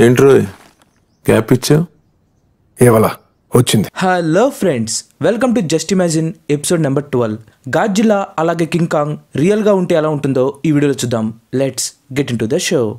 ఏంట్రో gap ఇచ్చావు? ఏవలా? వచ్చింది. Hello friends welcome to just imagine episode number twelve. Godzilla అలాగే కింగ్ కాంగ్ రియల్గా ఉంటే ఎలా ఉంటుందో ఈ వీడియోలో చూద్దాం. Let's get into the show.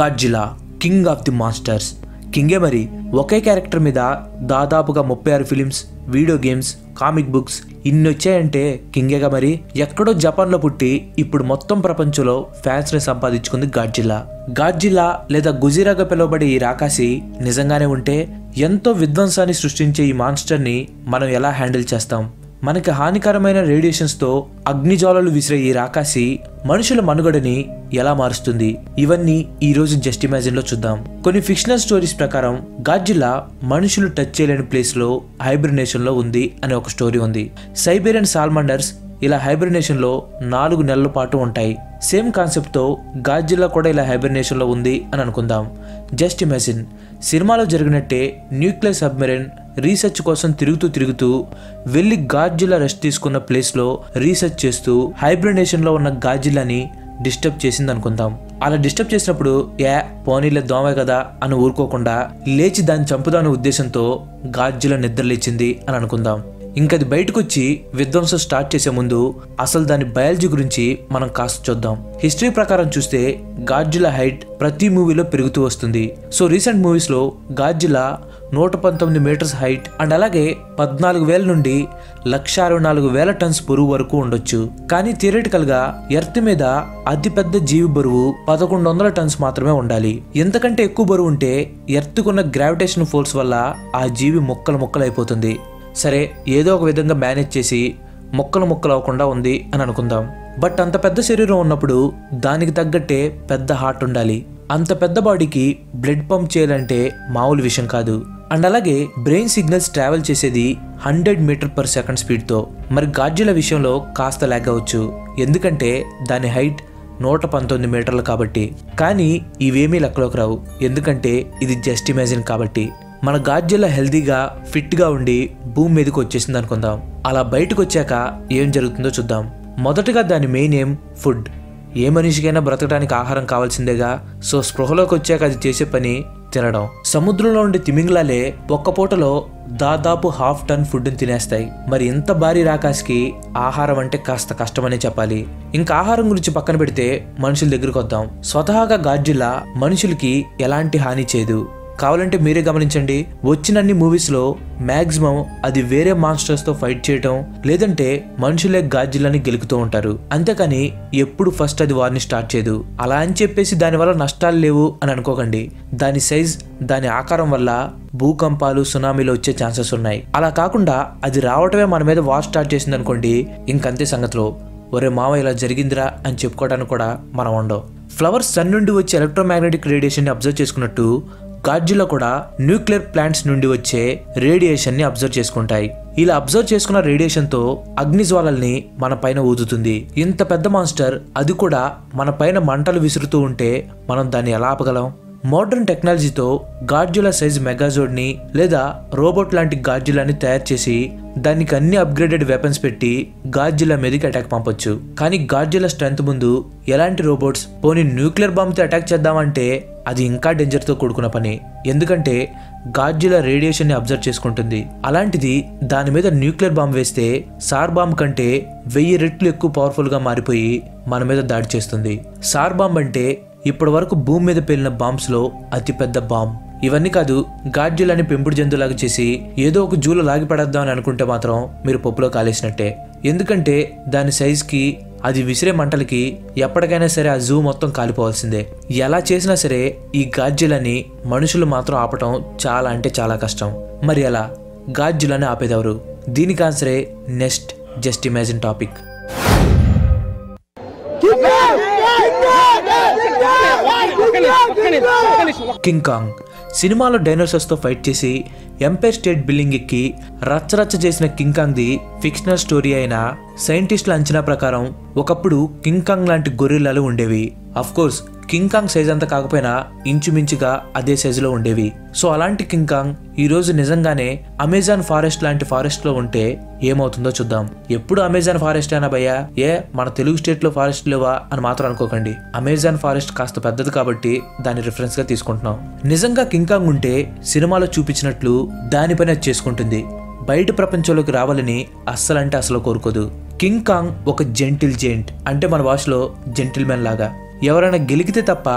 Godzilla king of the monsters. కింగే మరి? ఒకే క్యారెక్టర్ మీద దాదాపుగా ముప్పై ఆరు films video games comic books ఇన్ని వచ్చాయంటే కింగేగా మరి. ఎక్కడో జపాన్లో పుట్టి ఇప్పుడు మొత్తం ప్రపంచంలో ఫ్యాన్స్ని సంపాదించుకుంది గాడ్జిల్లా. గాడ్జిల్లా లేదా గుజిరాగా పిలువబడే ఈ రాకాసి నిజంగానే ఉంటే ఎంతో విధ్వంసాన్ని సృష్టించే ఈ మాన్స్టర్ని మనం ఎలా హ్యాండిల్ చేస్తాం? మనకి హానికరమైన రేడియేషన్స్తో అగ్నిజ్వాలలు విసిరే ఈ రాకాసి మనుషుల మనుగడని ఎలా మారుస్తుంది? ఇవన్నీ ఈ రోజు జస్ట్ ఇమాజిన్లో చూద్దాం. కొన్ని ఫిక్షనల్ స్టోరీస్ ప్రకారం గాడ్జిల్లా మనుషులు టచ్ చేయలేని ప్లేస్లో హైబ్రినేషన్లో ఉంది అనే ఒక స్టోరీ ఉంది. సైబేరియన్ సాల్మండర్స్ ఇలా హైబ్రినేషన్లో నాలుగు నెలల పాటు ఉంటాయి. సేమ్ కాన్సెప్ట్తో గాడ్జిల్లా కూడా ఇలా హైబ్రినేషన్లో ఉంది అని అనుకుందాం. జస్ట్ ఇమాజిన్ సినిమాలో జరిగినట్టే న్యూక్లియర్ సబ్మెరైన్ రీసెర్చ్ కోసం తిరుగుతూ తిరుగుతూ వెళ్ళి గాడ్జిల్లా రెస్ట్ తీసుకున్న ప్లేస్లో రీసెర్చ్ చేస్తూ హైబ్రిడేషన్లో ఉన్న గాడ్జిల్లాని డిస్టర్బ్ చేసింది అనుకుందాం. అలా డిస్టర్బ్ చేసినప్పుడు ఏ పోనీలే దోమే కదా అని ఊరుకోకుండా లేచి దాన్ని చంపుదామనే ఉద్దేశంతో గాడ్జిల్లా నిద్ర లేచింది అని అనుకుందాం. ఇంకది బయటకు వచ్చి విధ్వంసం స్టార్ట్ చేసే ముందు అసలు దాని బయాలజీ గురించి మనం కాస్త చూద్దాం. హిస్టరీ ప్రకారం చూస్తే గాడ్జిలా హైట్ ప్రతి మూవీలో పెరుగుతూ వస్తుంది. సో రీసెంట్ మూవీస్లో గాడ్జిలా నూట పంతొమ్మిది మీటర్స్ హైట్ అండ్ అలాగే పద్నాలుగు వేల నుండి లక్ష అరవై నాలుగు వేల టన్స్ బరువు వరకు ఉండొచ్చు. కానీ థియరిటికల్గా ఎర్త్ మీద అతిపెద్ద జీవి బరువు పదకొండు వందల టన్స్ మాత్రమే ఉండాలి. ఎంతకంటే ఎక్కువ బరువు ఉంటే ఎర్త్కున్న గ్రావిటేషన్ ఫోర్స్ వల్ల ఆ జీవి ముక్కలు ముక్కలు అయిపోతుంది. సరే ఏదో ఒక విధంగా మేనేజ్ చేసి ముక్కలు ముక్కలు అవ్వకుండా ఉంది అని అనుకుందాం. బట్ అంత పెద్ద శరీరం ఉన్నప్పుడు దానికి తగ్గట్టే పెద్ద హార్ట్ ఉండాలి. అంత పెద్ద బాడీకి బ్లడ్ పంప్ చేయాలంటే మామూలు విషయం కాదు. అండ్ అలాగే బ్రెయిన్ సిగ్నల్స్ ట్రావెల్ చేసేది హండ్రెడ్ మీటర్ పర్ సెకండ్ స్పీడ్తో. మరి గాడ్జిల విషయంలో కాస్త లాగ్ అవ్వచ్చు. ఎందుకంటే దాని హైట్ నూట పంతొమ్మిది మీటర్లు కాబట్టి. కానీ ఇవేమీ లెక్కలోకి రావు. ఎందుకంటే ఇది జస్ట్ ఇమాజిన్ కాబట్టి. మన గాడ్జిల్లా హెల్దీగా ఫిట్గా ఉండి భూమి మీదకి వచ్చేసింది అనుకుందాం అలా బయటకు వచ్చాక ఏం జరుగుతుందో చూద్దాం. మొదటగా దాని మెయిన్ ఏం? ఫుడ్. ఏ మనిషికైనా బ్రతకడానికి ఆహారం కావాల్సిందేగా? సో స్పృహలోకి వచ్చాక అది చేసే పని తినడం. సముద్రంలో ఉండే తిమింగలాలే ఒక్క పూటలో దాదాపు హాఫ్ టన్ ఫుడ్ని తినేస్తాయి. మరి ఇంత భారీ రాకాశకి ఆహారం అంటే కాస్త కష్టమనే చెప్పాలి. ఇంకా ఆహారం గురించి పక్కన పెడితే మనుషుల దగ్గరికి వద్దాం. స్వతహాగా గాడ్జిల్లా మనుషులకి ఎలాంటి హాని చేయదు కావాలంటే మీరే గమనించండి. వచ్చినన్ని మూవీస్లో మ్యాక్సిమం అది వేరే మాన్స్టర్స్తో ఫైట్ చేయటం లేదంటే మనుషులే గాజ్జిలని గెలుకుతూ ఉంటారు. అంతేకాని ఎప్పుడు ఫస్ట్ అది వారిని స్టార్ట్ చేయదు. అలా అని చెప్పేసి దానివల్ల నష్టాలు లేవు అని అనుకోకండి. దాని సైజ్ దాని ఆకారం వల్ల భూకంపాలు సునామీలు వచ్చే ఛాన్సెస్ ఉన్నాయి. అలా కాకుండా అది రావటమే మన మీద వార్ స్టార్ట్ చేసింది అనుకోండి ఇంకంతే సంగతిలో. ఒరే మామ ఇలా జరిగిందిరా అని చెప్పుకోవడానికి కూడా మనం ఉండవు. ఫ్లవర్స్ సన్ నుండి వచ్చే ఎలక్ట్రోమాగ్నెటిక్ రేడియేషన్ అబ్జర్వ్ చేసుకున్నట్టు గాడ్జులో కూడా న్యూక్లియర్ ప్లాంట్స్ నుండి వచ్చే రేడియేషన్ని అబ్జర్వ్ చేసుకుంటాయి. ఇలా అబ్జర్వ్ చేసుకున్న రేడియేషన్తో అగ్నిజ్వాలల్ని మన పైన ఊదుతుంది. ఇంత పెద్ద మాన్స్టర్ అది కూడా మన పైన మంటలు విసురుతూ ఉంటే మనం దాన్ని ఎలా ఆపగలం? మోడర్న్ టెక్నాలజీతో గాడ్జుల సైజ్ మెగాజోడ్ని లేదా రోబోట్ లాంటి గాడ్జులని తయారు చేసి దానికి అన్ని అప్గ్రేడెడ్ వెపన్స్ పెట్టి గాడ్జుల మీదకి అటాక్ పంపొచ్చు. కానీ గాడ్జుల స్ట్రెంత్ ముందు ఎలాంటి రోబోట్స్ పోనీ న్యూక్లియర్ బాంబ్తో అటాక్ చేద్దామంటే అది ఇంకా డేంజర్తో కూడుకున్న పని. ఎందుకంటే గాడ్జుల రేడియేషన్ని అబ్జర్వ్ చేసుకుంటుంది. అలాంటిది దాని మీద న్యూక్లియర్ బాంబ్ వేస్తే సార్ బాంబ్ కంటే వెయ్యి రెట్లు ఎక్కువ పవర్ఫుల్గా మారిపోయి మన మీద దాడి చేస్తుంది. సార్ బాంబ్ అంటే ఇప్పటి వరకు భూమి మీద పేలిన బాంబ్స్లో అతిపెద్ద బాంబ్ ఇవన్నీ కాదు గాడ్జులని పెంపుడు జంతువులాగా చేసి ఏదో ఒక జూలో లాగిపడేద్దాం అని అనుకుంటే మాత్రం మీరు పప్పులో కాలేసినట్టే. ఎందుకంటే దాని సైజ్కి అది విసిరే మంటలకి ఎప్పటికైనా సరే ఆ జూ మొత్తం కాలిపోవాల్సిందే. ఎలా చేసినా సరే ఈ గాడ్జిలని మనుషులు మాత్రం ఆపటం చాలా అంటే చాలా కష్టం. మరి ఎలా? గాడ్జిలని ఆపేదెవరు? దీనికి ఆన్సరే next just imagine topic. King Kong సినిమాలో డైనోసార్స్తో ఫైట్ చేసి ఎంపైర్ స్టేట్ బిల్డింగ్ ఎక్కి రచ్చరచ్చ చేసిన కింగ్ కాంగ్ది ఫిక్షనల్ స్టోరీ అయిన సైంటిస్టుల అంచనా ప్రకారం ఒకప్పుడు కింగ్ కాంగ్ లాంటి గొర్రెలాలు ఉండేవి. Of course King Kong size అంతా కాకపోయినా ఇంచుమించుగా అదే సైజులో ఉండేవి. సో అలాంటి కింగ్ కాంగ్ ఈరోజు నిజంగానే అమెజాన్ ఫారెస్ట్ లాంటి ఫారెస్ట్లో ఉంటే ఏమవుతుందో చూద్దాం. ఎప్పుడు అమెజాన్ ఫారెస్ట్ అయినా భయ్యా? ఏ మన తెలుగు స్టేట్లో ఫారెస్ట్ లేవా అని మాత్రం అనుకోకండి. అమెజాన్ ఫారెస్ట్ కాస్త పెద్దది కాబట్టి దాన్ని రిఫరెన్స్గా తీసుకుంటున్నాం. నిజంగా కింగ్ కాంగ్ ఉంటే సినిమాలో చూపించినట్లు దానిపైన అది చేసుకుంటుంది. బయట ప్రపంచంలోకి రావాలని అస్సలంటే అసలు కోరుకోదు. కింగ్ కాంగ్ ఒక జెంటిల్ జెంట్ అంటే మన భాషలో జెంటిల్మెన్ లాగా. ఎవరైనా గెలికితే తప్ప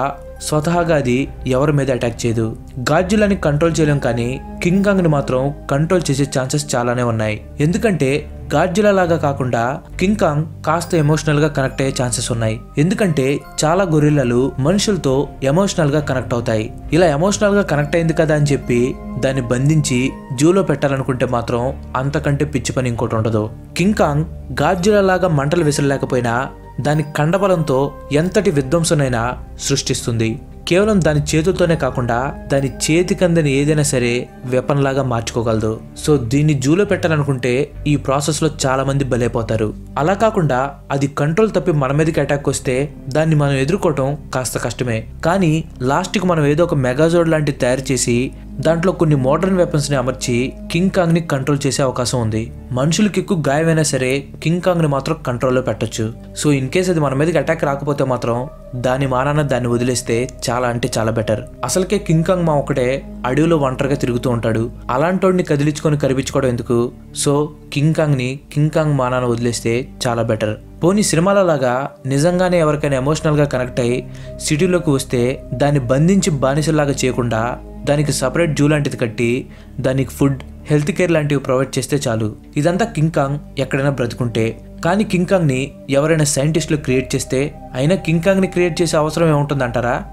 స్వతహాగా అది ఎవరి మీద అటాక్ చేయదు. గాడ్జిలాని కంట్రోల్ చేయలేం కానీ కింగ్ కాంగ్ని మాత్రం కంట్రోల్ చేసే ఛాన్సెస్ చాలానే ఉన్నాయి. ఎందుకంటే గాడ్జులా లాగా కాకుండా కింగ్ కాంగ్ కాస్త ఎమోషనల్గా కనెక్ట్ అయ్యే ఛాన్సెస్ ఉన్నాయి. ఎందుకంటే చాలా గొరిల్లలు మనుషులతో ఎమోషనల్గా కనెక్ట్ అవుతాయి. ఇలా ఎమోషనల్గా కనెక్ట్ అయింది కదా అని చెప్పి దాన్ని బంధించి జూలో పెట్టాలనుకుంటే మాత్రం అంతకంటే పిచ్చి పని ఇంకోటి ఉండదు. కింగ్ కాంగ్ గాడ్జులా లాగా మంటలు విసరలేకపోయినా దాని కండబలంతో ఎంతటి విధ్వంసనైనా సృష్టిస్తుంది. కేవలం దాని చేతులతోనే కాకుండా దాని చేతికందని ఏదైనా సరే వెపన్ లాగా మార్చుకోగలదు. సో దీన్ని జూలో పెట్టాలనుకుంటే ఈ ప్రాసెస్లో చాలామంది చాలా మంది బలైపోతారు. అలా కాకుండా అది కంట్రోల్ తప్పి మన మీదకి అటాక్ వస్తే దాన్ని మనం ఎదుర్కోవటం కాస్త కష్టమే. కానీ లాస్ట్కి మనం ఏదో ఒక మెగాజోడ్ లాంటి తయారు చేసి దాంట్లో కొన్ని మోడర్న్ వెపన్స్ని అమర్చి కింగ్ కాంగ్ని కంట్రోల్ చేసే అవకాశం ఉంది. మనుషులకి ఎక్కువ గాయమైనా సరే కింగ్ కాంగ్ని మాత్రం కంట్రోల్లో పెట్టొచ్చు. సో ఇన్ కేస్ అది మన మీదకి అటాక్ రాకపోతే మాత్రం దాని మానాన దాన్ని వదిలేస్తే చాలా అంటే చాలా బెటర్ అసలుకే కింగ్ కాంగ్ మా ఒకటే అడవిలో ఒంటరిగా తిరుగుతూ ఉంటాడు. అలాంటోడిని కదిలించుకొని కరిపించుకోవడం ఎందుకు? సో కింగ్ కాంగ్ని కింగ్ కాంగ్ మానాన వదిలేస్తే చాలా బెటర్ పోనీ సినిమాలలాగా నిజంగానే ఎవరికైనా ఎమోషనల్గా కనెక్ట్ అయ్యి సిటీలోకి వస్తే దాన్ని బంధించి బానిసలాగా చేయకుండా దానికి సపరేట్ జూ లాంటిది కట్టి దానికి ఫుడ్ హెల్త్ కేర్ లాంటివి ప్రొవైడ్ చేస్తే చాలు. ఇదంతా కింగ్ కాంగ్ ఎక్కడైనా బ్రతుకుంటే కానీ కింగ్ ఎవరైనా సైంటిస్టులు క్రియేట్ చేస్తే అయినా కింగ్ క్రియేట్ చేసే అవసరం ఏముంటుందంటారా?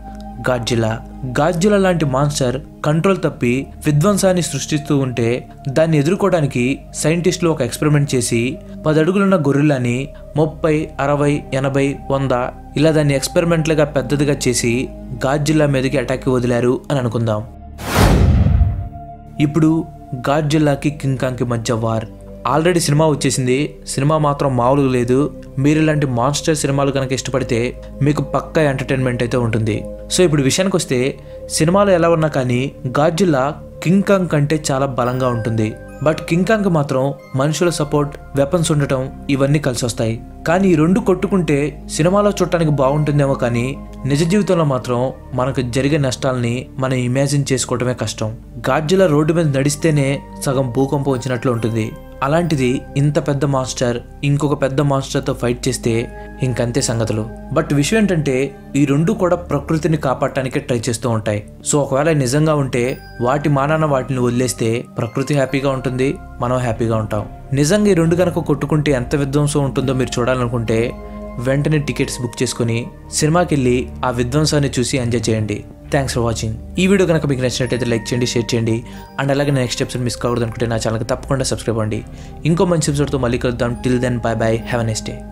గాడ్జిలా. గాడ్జిలా లాంటి మాన్స్టర్ కంట్రోల్ తప్పి విధ్వంసాన్ని సృష్టిస్తూ ఉంటే దాన్ని ఎదుర్కోవడానికి సైంటిస్టులు ఒక ఎక్స్పెరిమెంట్ చేసి పది అడుగులున్న గొర్రెలని ముప్పై అరవై ఎనభై వంద ఇలా దాన్ని ఎక్స్పెరిమెంట్లుగా పెద్దదిగా చేసి గాడ్జిల్లా మీదకి అటాక్ వదిలారు అని అనుకుందాం. ఇప్పుడు గాడ్జిల్లాకి కింకాంగ్కి మధ్య వార్. ఆల్రెడీ సినిమా వచ్చేసింది. సినిమా మాత్రం మామూలుగా లేదు. మీరు ఇలాంటి మాన్స్టర్ సినిమాలు కనుక ఇష్టపడితే మీకు పక్కా ఎంటర్టైన్మెంట్ అయితే ఉంటుంది. సో ఇప్పుడు విషయానికి వస్తే సినిమాలు ఎలా ఉన్నా కానీ గాడ్జిల్లా కింగ్ కాంగ్ కంటే చాలా బలంగా ఉంటుంది. బట్ కింగ్ కాంగ్ మాత్రం మనుషుల సపోర్ట్ వెపన్స్ ఉండటం ఇవన్నీ కలిసి వస్తాయి కానీ ఈ రెండు కొట్టుకుంటే సినిమాలో చూడటానికి బాగుంటుందేమో కానీ నిజ జీవితంలో మాత్రం మనకు జరిగే నష్టాలని మనం ఇమాజిన్ చేసుకోవటమే కష్టం. గాడ్జిలా రోడ్డు మీద నడిస్తేనే సగం భూకంపం వచ్చినట్లు ఉంటుంది. అలాంటిది ఇంత పెద్ద మాస్టర్ ఇంకొక పెద్ద మాస్టర్తో ఫైట్ చేస్తే ఇంకంతే సంగతులు. బట్ విషయం ఏంటంటే ఈ రెండు కూడా ప్రకృతిని కాపాడటానికే ట్రై చేస్తూ ఉంటాయి. సో ఒకవేళ నిజంగా ఉంటే వాటి మానాన వాటిని వదిలేస్తే ప్రకృతి హ్యాపీగా ఉంటుంది మనం హ్యాపీగా ఉంటాం. నిజంగా ఈ రెండు కనుక కొట్టుకుంటే ఎంత విధ్వంసం ఉంటుందో మీరు చూడాలనుకుంటే వెంటనే టికెట్స్ బుక్ చేసుకుని సినిమాకి వెళ్ళి ఆ విధ్వంసాన్ని చూసి ఎంజాయ్ చేయండి. థ్యాంక్స్ ఫర్ వాచింగ్ ఈ వీడియో కనుక మీకు నచ్చినట్లయితే లైక్ చేయండి షేర్ చేయండి అండ్ అలాగే నెక్స్ట్ ఎపిసోడ్ మిస్ కావద్దు అనుకుంటే నా ఛానల్కి తప్పకుండా సబ్స్క్రైబ్ అండి ఇంకో మంచి ఎపిసోడ్తో మళ్ళీ కలుద్దాం. Till then bye bye have next day